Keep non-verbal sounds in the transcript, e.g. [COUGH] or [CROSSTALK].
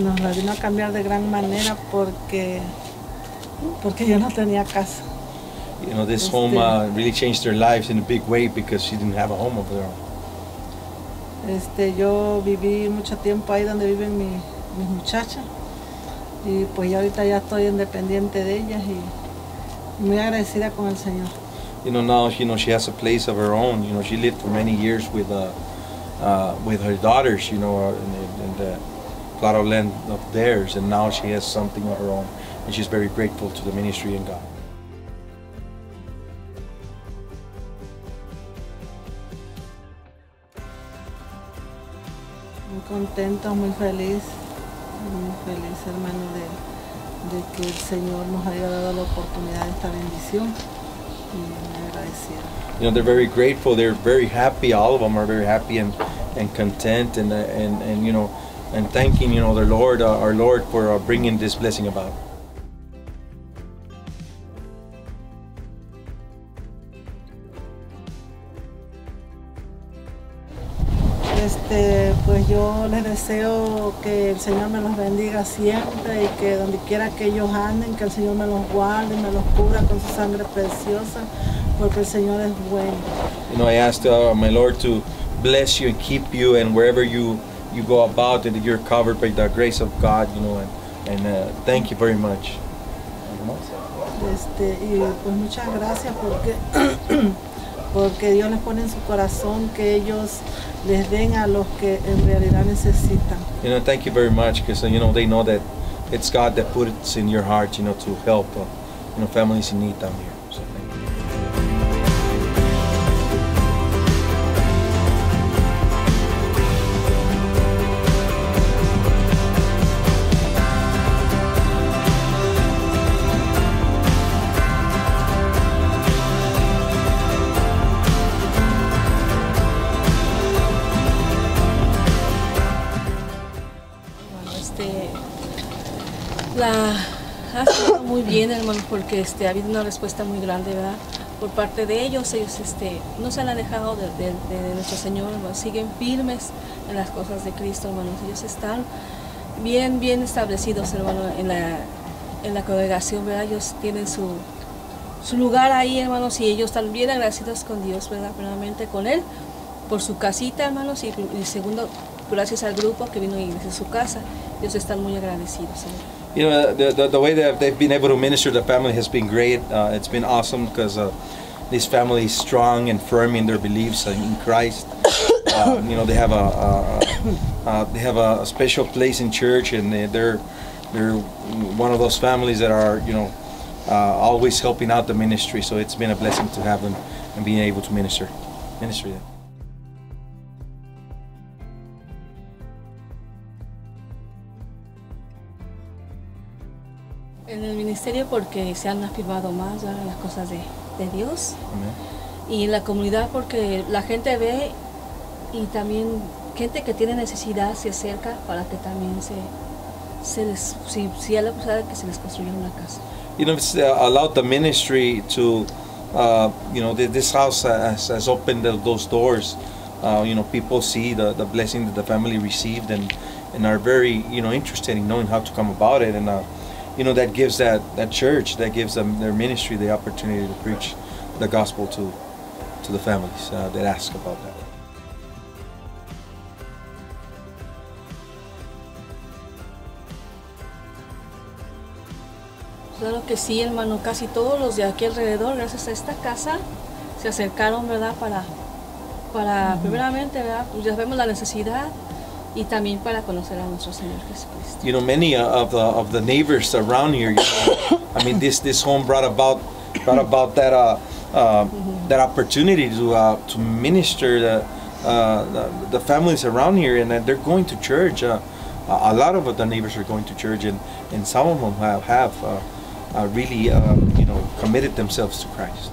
nos la vino a cambiar de gran manera porque, porque yo no tenía casa. You know, this home uh, really changed their lives in a big way because she didn't have a home of their own. Este, yo viví mucho tiempo ahí donde viven mi, mis muchachas y pues ya ahorita ya estoy independiente de ellas y muy agradecida con el Señor. You know, now you know she has a place of her own. You know, she lived for many years with uh, uh, with her daughters. You know, uh, the- in the plot of land of theirs, and now she has something of her own, and she's very grateful to the ministry and God. Muy contento, muy feliz, muy feliz hermano de, de que el Señor nos haya dado la oportunidad de esta bendición y muy agradecida. You know, they're very grateful. They're very happy. All of them are very happy and and content, and and and you know, and thanking you know the Lord, uh, our Lord, for uh, bringing this blessing about. Este, pues yo les deseo que el Señor me los bendiga siempre y que donde quiera que ellos anden, que el Señor me los guarde, me los cubra con su sangre preciosa, porque el Señor es bueno. You know, I asked uh, my Lord to bless you and keep you, and wherever you you go about, that you're covered by the grace of God. You know, and and uh, thank you very much. Este, y pues muchas gracias porque, [COUGHS] porque Dios les pone en su corazón que ellos les den a los que en realidad necesitan. You know, thank you very much because uh, you know they know that it's God that puts in your heart. You know, to help uh, you know families in need down here. La ha sido muy bien, hermano, porque este, ha habido una respuesta muy grande, ¿verdad? Por parte de ellos, ellos este, no se han alejado de, nuestro Señor, hermano, siguen firmes en las cosas de Cristo, hermanos. Ellos están bien, bien establecidos, hermano, en la, en la congregación, ¿verdad? Ellos tienen su, su lugar ahí, hermanos, y ellos están bien agradecidos con Dios, ¿verdad? Primeramente con Él, por su casita, hermanos, y, segundo, gracias al grupo que vino a su casa. Ellos están muy agradecidos, hermano. You know, the, the, the way that they've been able to minister the family has been great. Uh, it's been awesome because uh, this family is strong and firm in their beliefs in Christ. [COUGHS] Uh, you know, they have a, a, they have a special place in church, and they- they're they're one of those families that are you know uh, always helping out the ministry. So it's been a blessing to have them and being able to minister minister them. En el ministerio porque se han afirmado más las cosas de, de Dios Amen. y en la comunidad porque la gente ve y también gente que tiene necesidad se acerca para que también se, se les, si, si hay la de que se les construya una casa. you know, it's uh, allowed the ministry to, uh, you know, th- this house has, has opened th- those doors. Uh, you know, people see the, the blessing that the family received and, and are very, you know, interested in knowing how to come about it. And, uh, you know, that gives that, that church, that gives them their ministry the opportunity to preach the gospel to, to the families uh, that ask about that. Claro que sí, hermano, casi todos los de aquí alrededor, gracias a esta casa, se acercaron, ¿verdad? Para, para primeramente, ¿verdad? Pues ya vemos la necesidad y también para conocer a nuestro Señor Jesucristo. you know many uh, of the of the neighbors around here you know, [COUGHS] i mean this this home brought about brought about that uh, uh, that opportunity to uh, to minister the, uh, the the families around here and that they're going to church uh, a a lot of the neighbors are going to church and and some of them have have uh, uh, really uh, you know committed themselves to christ